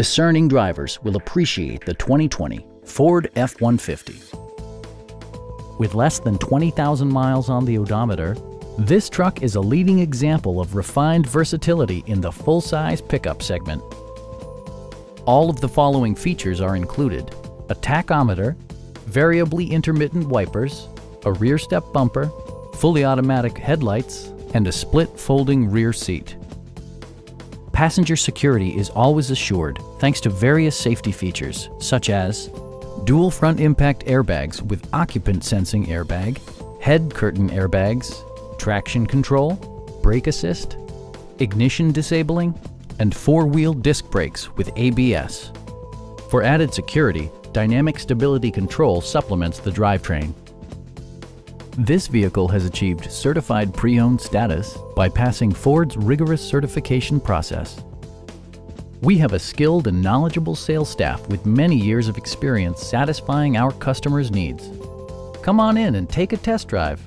discerning drivers will appreciate the 2020 Ford F-150. With less than 20,000 miles on the odometer, this truck is a leading example of refined versatility in the full-size pickup segment. All of the following features are included. A tachometer, variably intermittent wipers, a rear step bumper, fully automatic headlights, and a split folding rear seat. Passenger security is always assured thanks to various safety features such as dual front impact airbags with occupant sensing airbag, head curtain airbags, traction control, brake assist, ignition disabling, and four-wheel disc brakes with ABS. For added security, Dynamic Stability Control supplements the drivetrain. This vehicle has achieved certified pre-owned status by passing Ford's rigorous certification process. We have a skilled and knowledgeable sales staff with many years of experience satisfying our customers' needs. Come on in and take a test drive.